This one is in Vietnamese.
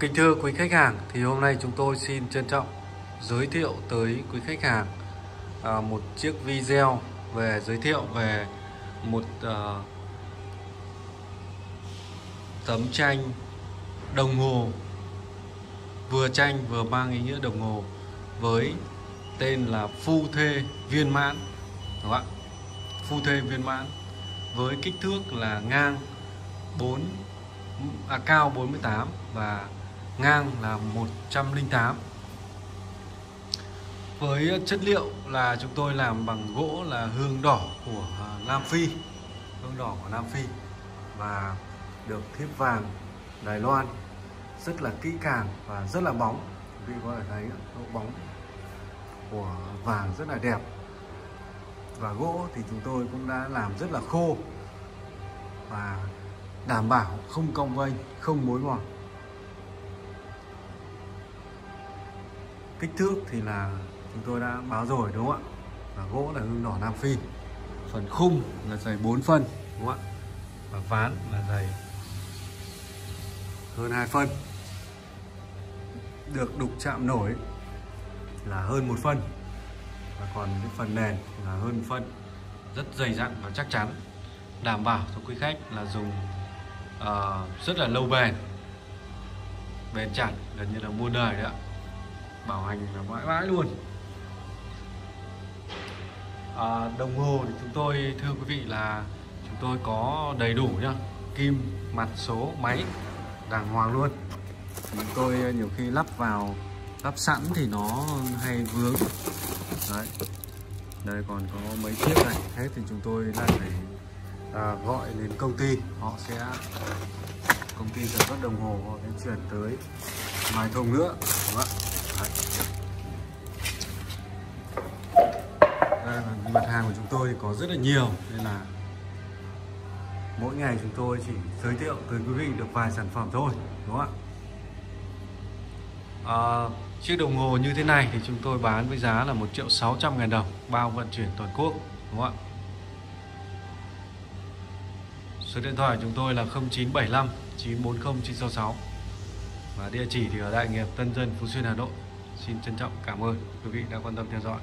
Kính thưa quý khách hàng, thì hôm nay chúng tôi xin trân trọng giới thiệu tới quý khách hàng à, một chiếc video về giới thiệu về một à, tấm tranh đồng hồ vừa tranh vừa mang ý nghĩa đồng hồ với tên là phu thê viên mãn đúng không ạ? Phu thê viên mãn với kích thước là ngang 4 à, cao 48 và ngang là 108 với chất liệu là chúng tôi làm bằng gỗ là hương đỏ của à, Nam Phi. Hương đỏ của Nam Phi. Và được thiếp vàng Đài Loan. Rất là kỹ càng và rất là bóng. Quý vị có thể thấy độ bóng của vàng rất là đẹp. Và gỗ thì chúng tôi cũng đã làm rất là khô. Và đảm bảo không cong vênh, không mối mòn. Kích thước thì là chúng tôi đã báo rồi đúng không ạ? Và gỗ là hương đỏ Nam Phi. Phần khung là dày 4 phân đúng không ạ? Và ván là dày hơn 2 phân. Được đục chạm nổi là hơn một phân. Và còn cái phần nền là hơn phân. Rất dày dặn và chắc chắn. Đảm bảo cho quý khách là dùng uh, rất là lâu bền. Bền chặt gần như là mua đời đấy ạ bảo hành là mãi mãi luôn. À, đồng hồ thì chúng tôi thưa quý vị là chúng tôi có đầy đủ nhá. Kim mặt số máy đàng hoàng luôn. Chúng tôi à, nhiều khi lắp vào lắp sẵn thì nó hay vướng. Đấy. Đây còn có mấy chiếc này. Hết thì chúng tôi lại phải à, gọi đến công ty. Họ sẽ công ty sản xuất đồng hồ họ sẽ chuyển tới vài thùng nữa. Đúng không ạ? À, mặt hàng của chúng tôi thì có rất là nhiều nên là mỗi ngày chúng tôi chỉ giới thiệu tới quý vị được vài sản phẩm thôi đúng không ạ? À, chiếc đồng hồ như thế này thì chúng tôi bán với giá là 1 triệu 600 ngàn đồng bao vận chuyển toàn quốc đúng không ạ? Số điện thoại của chúng tôi là 0975 940 966 và địa chỉ thì ở Đại nghiệp Tân Dân Phú Xuyên Hà Nội xin trân trọng cảm ơn quý vị đã quan tâm theo dõi.